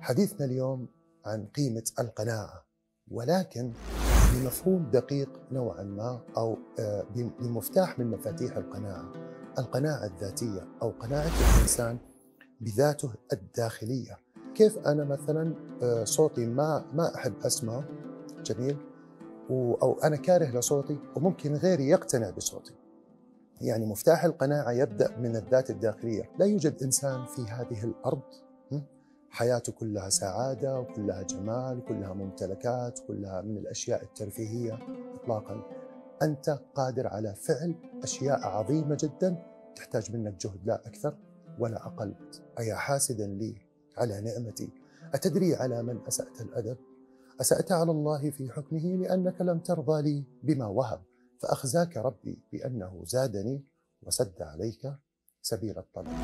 حديثنا اليوم عن قيمة القناعة ولكن بمفهوم دقيق نوعا ما أو آه، بمفتاح من مفاتيح القناعة. القناعة الذاتية أو قناعة الإنسان بذاته الداخلية. كيف أنا مثلا آه، صوتي ما ما أحب أسمعه؟ جميل. أو أنا كاره لصوتي وممكن غيري يقتنع بصوتي. يعني مفتاح القناعة يبدأ من الذات الداخلية. لا يوجد إنسان في هذه الأرض حياته كلها سعادة وكلها جمال وكلها ممتلكات وكلها من الأشياء الترفيهية إطلاقا. أنت قادر على فعل أشياء عظيمة جدا تحتاج منك جهد لا أكثر ولا أقل. أيا حاسدا لي على نعمتي؟ أتدري على من أسأت الأدب؟ أسأت على الله في حكمه لأنك لم ترضى لي بما وهب. فأخزاك ربي بأنه زادني وسد عليك سبيل الطلب.